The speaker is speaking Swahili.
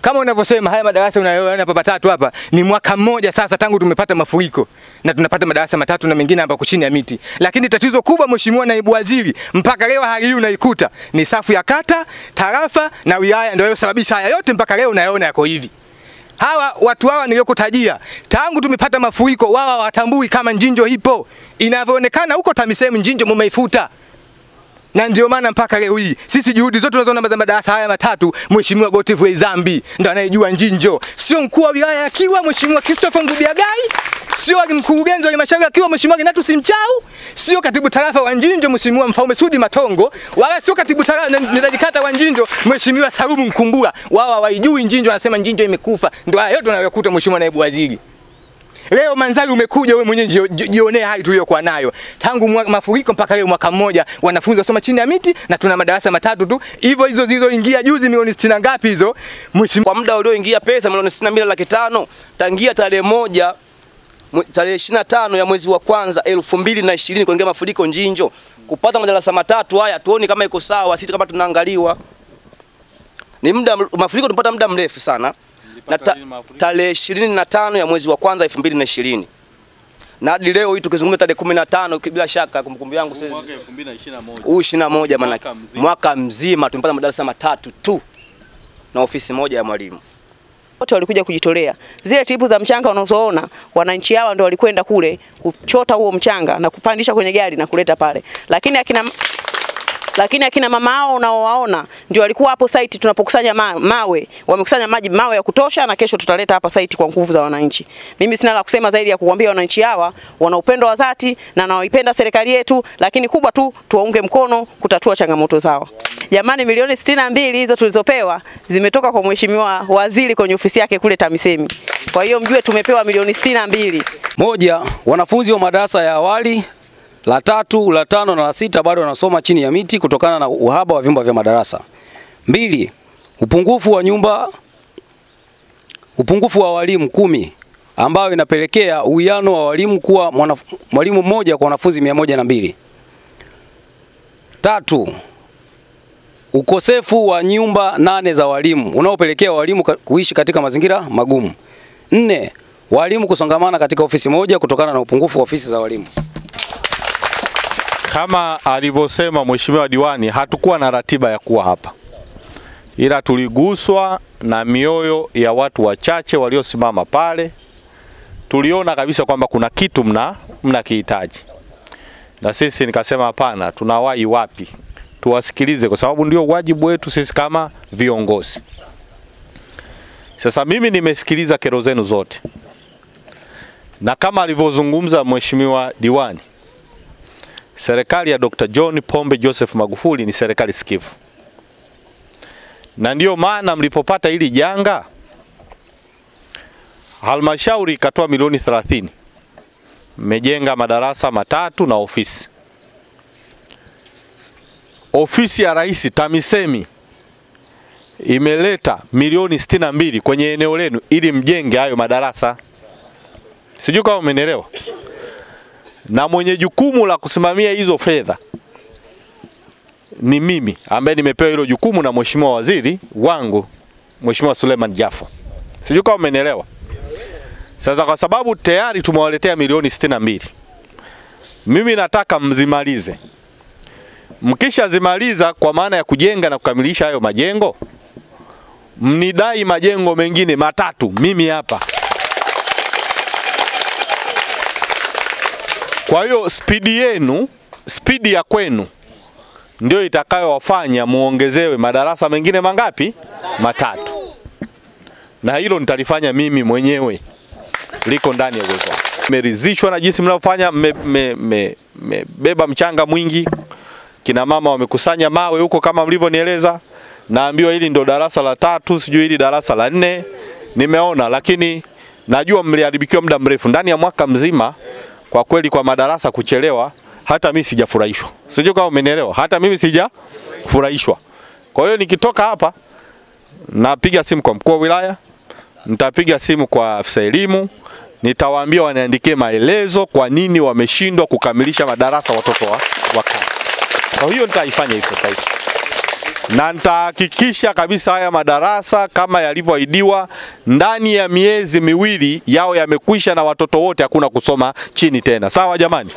Kama unavyosema haya madarasa unayoona hapa matatu hapa ni mwaka mmoja sasa tangu tumepata mafuriko na tunapata madarasa matatu na mengine hapa chini ya miti. Lakini tatizo kubwa, Mheshimiwa Naibu Waziri, mpaka leo hali hii unaikuta ni safu ya kata, tarafa na wilaya ndio yosababisha haya yote mpaka leo unayoona yako hivi. Hawa watu hawa niliyokutajia, tangu tumepata mafuriko, wao hawatambui kama Njinjo ipo. Inavyoonekana huko TAMISEMI Njinjo mumeifuta na ndio maana mpaka leo hii sisi juhudi zote tunazoona madarasa haya matatu, Mheshimiwa Godfrey Zambi ndo anayejua Njinjo, sio mkuu wa wilaya akiwa Mheshimiwa Christopher Ngubiagai, sio mkurugenzi wa halmashauri akiwa Mheshimiwa Renatus Mchau, sio katibu tarafa wa Njinjo Mheshimiwa Mfaume Sudi Matongo, wala sio katibu tarafa mtendaji kata wa Njinjo Mheshimiwa Salumu Mkumbula. Wao hawaijui Njinjo, anasema Njinjo imekufa. Ndio haya yote tunayokuta Mheshimiwa naibu waziri. Leo Manzali umekuja wewe mwenyewe jio- jio- jionee hali tuliyokuwa nayo. Tangu mafuriko mpaka leo mwaka mmoja, wanafunzi wasoma chini ya miti na tuna madarasa matatu tu. Hivyo hizo zilizoingia juzi milioni sitini ngapi hizo, mwisimu kwa muda ulioingia pesa milioni sitini mbili laki tano tangia tarehe moja tarehe ishirini tano ya mwezi wa kwanza elfu mbili na ishirini kuingia mafuriko Njinjo, kupata madarasa matatu haya tuoni kama iko sawa, sisi kama tunaangaliwa. Ni muda mafuriko tumepata muda mrefu sana na ta, tarehe ishirini na tano ya mwezi wa kwanza elfu mbili na ishirini na hadi leo hii tukizungumza tarehe kumi na tano bila shaka kumbukumbu yangu sasa Mwaka 2021. huu ishirini na moja maana Mwaka mzima. mwaka mzima tumepata madarasa matatu tu na ofisi moja ya mwalimu. wote walikuja kujitolea. Zile tipu za mchanga unazoona wananchi hawa ndio walikwenda kule kuchota huo mchanga na kupandisha kwenye gari na kuleta pale, lakini akina lakini akina mama hao unaowaona ndio walikuwa hapo site tunapokusanya ma, mawe, wamekusanya maji mawe ya kutosha, na kesho tutaleta hapa site kwa nguvu za wananchi. Mimi sina la kusema zaidi ya kukwambia wananchi hawa wana upendo wa dhati na nawaipenda serikali yetu, lakini kubwa tu tuwaunge mkono kutatua changamoto zao. Jamani, milioni sitini na mbili hizo tulizopewa zimetoka kwa mheshimiwa waziri kwenye ofisi yake kule TAMISEMI. Kwa hiyo mjue tumepewa milioni sitini na mbili. Moja, wanafunzi wa madarasa ya awali la tatu, la tano na la sita bado wanasoma chini ya miti kutokana na uhaba wa vyumba vya madarasa. Mbili, upungufu wa nyumba upungufu wa walimu kumi ambayo inapelekea uwiano wa walimu kuwa mwalimu mmoja kwa wanafunzi mia moja na mbili. Tatu, ukosefu wa nyumba nane za walimu unaopelekea walimu kuishi katika mazingira magumu. Nne, walimu kusongamana katika ofisi moja kutokana na upungufu wa ofisi za walimu. Kama alivyosema mheshimiwa diwani, hatukuwa na ratiba ya kuwa hapa, ila tuliguswa na mioyo ya watu wachache waliosimama pale. Tuliona kabisa kwamba kuna kitu mna mnakihitaji, na sisi nikasema hapana, tunawahi wapi? Tuwasikilize, kwa sababu ndio wajibu wetu sisi kama viongozi. Sasa mimi nimesikiliza kero zenu zote, na kama alivyozungumza mheshimiwa diwani serikali ya Dr. John Pombe Joseph Magufuli ni serikali sikivu, na ndiyo maana mlipopata hili janga, halmashauri ikatoa milioni 30, mmejenga madarasa matatu na ofisi. Ofisi ya Rais TAMISEMI imeleta milioni 62 kwenye eneo lenu ili mjenge hayo madarasa. Sijui kama umenielewa na mwenye jukumu la kusimamia hizo fedha ni mimi ambaye nimepewa hilo jukumu na mheshimiwa waziri wangu Mheshimiwa Suleiman Jafo. Sijui kama umenielewa. Sasa kwa sababu tayari tumewaletea milioni sitini na mbili, mimi nataka mzimalize. Mkishazimaliza kwa maana ya kujenga na kukamilisha hayo majengo, mnidai majengo mengine matatu mimi hapa. Kwa hiyo spidi yenu, spidi ya kwenu ndio itakayowafanya muongezewe madarasa mengine mangapi? Matatu. Na hilo nitalifanya mimi mwenyewe, liko ndani ya uwezo wangu. Na jinsi mnavyofanya, mmebeba me, me, me, mchanga mwingi, kina mama wamekusanya mawe huko kama mlivyonieleza. Naambiwa hili ndo darasa la tatu, sijui hili darasa la nne, nimeona, lakini najua mliharibikiwa muda mrefu, ndani ya mwaka mzima kwa kweli kwa madarasa kuchelewa, hata mimi sijafurahishwa. Sijui kama umenielewa, hata mimi sijafurahishwa. Kwa hiyo nikitoka hapa, napiga simu kwa mkuu wa wilaya, nitapiga simu kwa afisa elimu, nitawaambia waniandikie maelezo kwa nini wameshindwa kukamilisha madarasa watoto wa wakati. Kwa hiyo nitaifanya hivyo sasa hivi. Na nitahakikisha kabisa haya madarasa kama yalivyoahidiwa ndani ya miezi miwili yao yamekwisha na watoto wote hakuna kusoma chini tena. Sawa jamani?